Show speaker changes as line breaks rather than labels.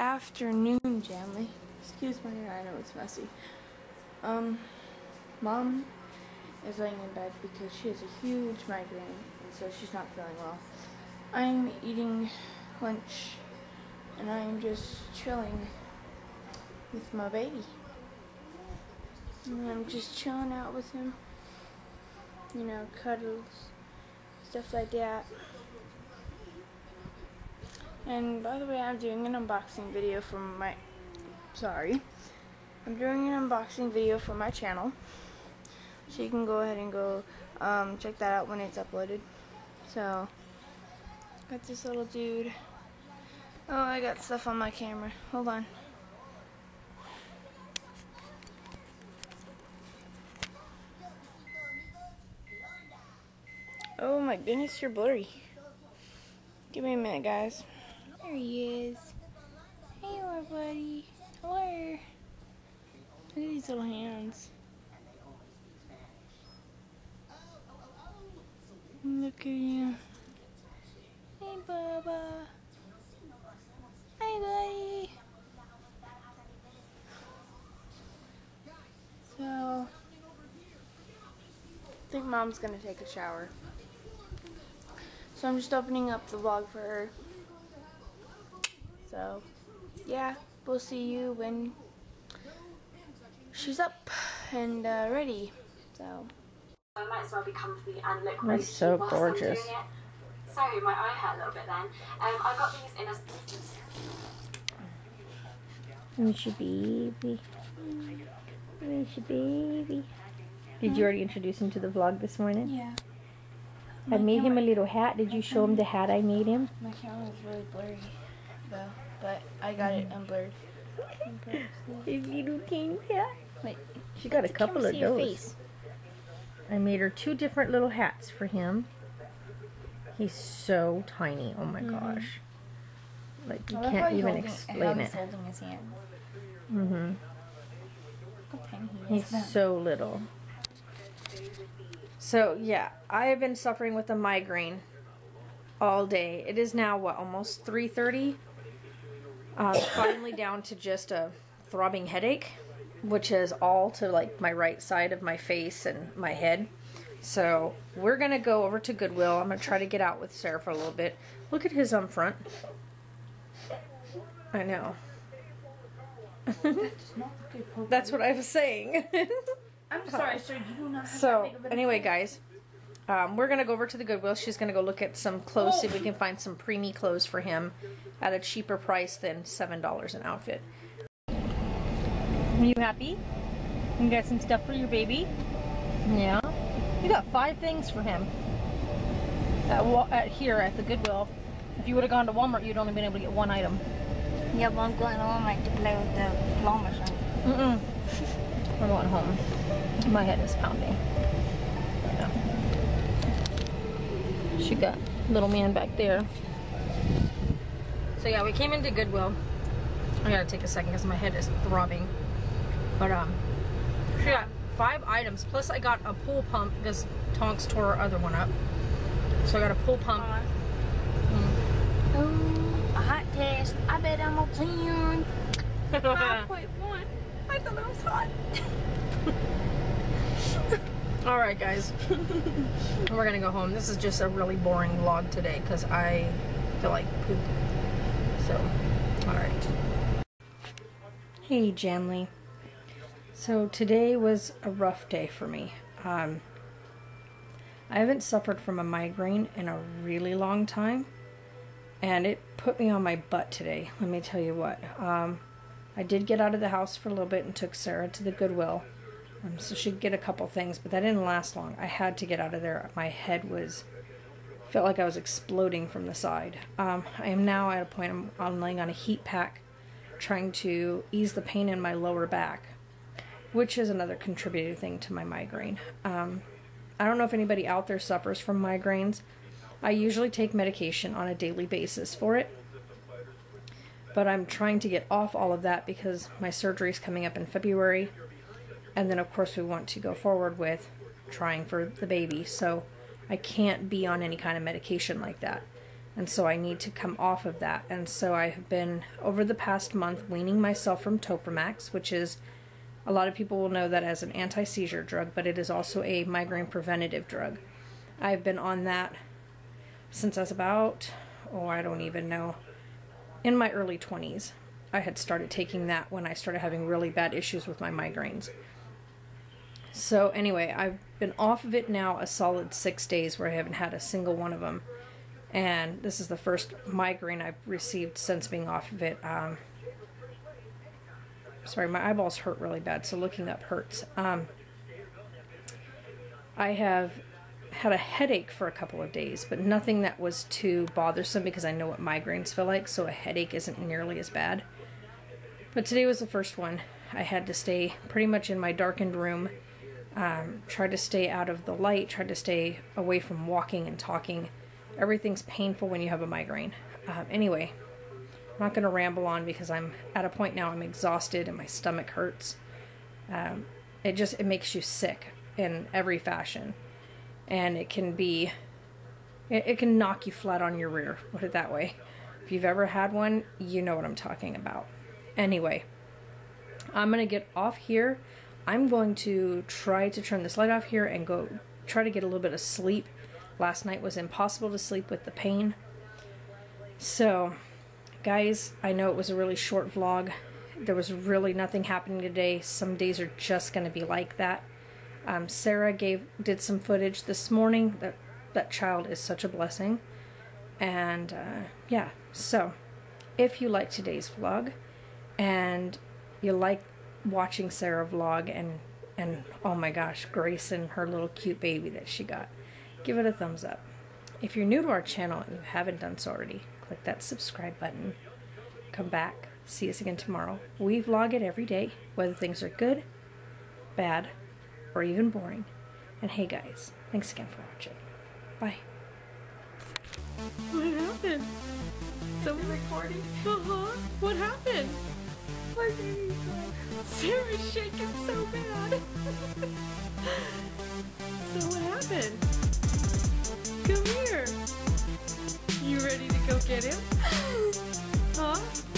afternoon, Janley. Excuse my hair, I know it's messy. Um, mom is laying in bed because she has a huge migraine, and so she's not feeling well. I'm eating lunch, and I'm just chilling with my baby. And I'm just chilling out with him. You know, cuddles, stuff like that. And by the way, I'm doing an unboxing video for my, sorry, I'm doing an unboxing video for my channel. So you can go ahead and go um, check that out when it's uploaded. So, got this little dude. Oh, I got stuff on my camera. Hold on. Oh my goodness, you're blurry. Give me a minute, guys. There he is. Hey there, buddy. Hello. Look at these little hands. Look at you. Hey, Bubba. Hi, buddy. So, I think mom's gonna take a shower. So I'm just opening up the vlog for her. So, yeah, we'll see you when she's up and uh, ready. So.
I might as well be comfy and look
That's
really
so
whilst
gorgeous.
I'm doing it. Sorry, my eye hurt a little bit then. Um, I got these in a
Where's your baby? Where's your baby? Did you already introduce him to the vlog this morning?
Yeah.
I made him a little hat. Did you show him the hat I made him?
My camera is really blurry, though, but I got it unblurred.
His little king hat.
Wait,
She got a couple of those.
face.
I made her two different little hats for him. He's so tiny. Oh my gosh. Like you can't even explain
he's
it.
holding his hand.
Mhm.
How he.
He's so little. So yeah, I have been suffering with a migraine all day. It is now what almost 3:30. Um, finally down to just a throbbing headache, which is all to like my right side of my face and my head. So we're gonna go over to Goodwill. I'm gonna try to get out with Sarah for a little bit. Look at his um front. I know. That's what I was saying.
I'm sorry, sir. You do not have
So
big of a
anyway, guys, um, we're gonna go over to the Goodwill. She's gonna go look at some clothes, see if we can find some preemie clothes for him at a cheaper price than seven dollars an outfit. Are you happy? You got some stuff for your baby? Yeah. You got five things for him. At, at here at the Goodwill. If you would have gone to Walmart, you'd only been able to get one item.
Yeah, but I'm going on like to play with the claw machine.
Mm-mm. We're going home. My head is pounding. She got little man back there. So yeah, we came into Goodwill. I gotta take a second because my head is throbbing. But um, she got five items. Plus I got a pool pump because Tonks tore her other one up. So I got a pool pump.
Oh, a hot test. I bet I'm a 10. 5.1. I thought that was hot.
All right, guys. We're gonna go home. This is just a really boring vlog today because I feel like poop. So, all right. Hey, Janley. So today was a rough day for me. Um, I haven't suffered from a migraine in a really long time, and it put me on my butt today. Let me tell you what. Um, I did get out of the house for a little bit and took Sarah to the Goodwill. Um, so she'd get a couple things, but that didn't last long. I had to get out of there. My head was felt like I was exploding from the side. Um, I am now at a point I'm, I'm laying on a heat pack, trying to ease the pain in my lower back, which is another contributing thing to my migraine. Um, I don't know if anybody out there suffers from migraines. I usually take medication on a daily basis for it, but I'm trying to get off all of that because my surgery is coming up in February and then of course we want to go forward with trying for the baby so i can't be on any kind of medication like that And so I need to come off of that. And so I have been, over the past month, weaning myself from Topamax, which is, a lot of people will know that as an anti seizure drug, but it is also a migraine preventative drug. I've been on that since I was about, oh, I don't even know, in my early 20s. I had started taking that when I started having really bad issues with my migraines. So, anyway, I've been off of it now a solid six days where I haven't had a single one of them. And this is the first migraine I've received since being off of it. Um, sorry, my eyeballs hurt really bad, so looking up hurts. Um, I have had a headache for a couple of days, but nothing that was too bothersome because I know what migraines feel like, so a headache isn't nearly as bad. But today was the first one. I had to stay pretty much in my darkened room, um, tried to stay out of the light, tried to stay away from walking and talking. Everything's painful when you have a migraine. Um, anyway, I'm not going to ramble on because I'm at a point now I'm exhausted and my stomach hurts. Um, it just it makes you sick in every fashion and it can be it, it can knock you flat on your rear put it that way if you've ever had one you know what i'm talking about anyway i'm gonna get off here i'm going to try to turn this light off here and go try to get a little bit of sleep. Last night was impossible to sleep with the pain. So guys i know it was a really short vlog. There was really nothing happening today. Some days are just going to be like that. Um, Sarah gave did some footage this morning. That that child is such a blessing, and uh, yeah. So, if you like today's vlog, and you like watching Sarah vlog, and and oh my gosh, Grace and her little cute baby that she got, give it a thumbs up. If you're new to our channel and you haven't done so already, click that subscribe button. Come back. See us again tomorrow. We vlog it every day, whether things are good, bad, or even boring. And hey guys, thanks again for watching. Bye.
What happened?
The recording.
Uh-huh. What happened?
My baby's
Sarah's shaking so bad. so what happened? Come here. You ready to go get him?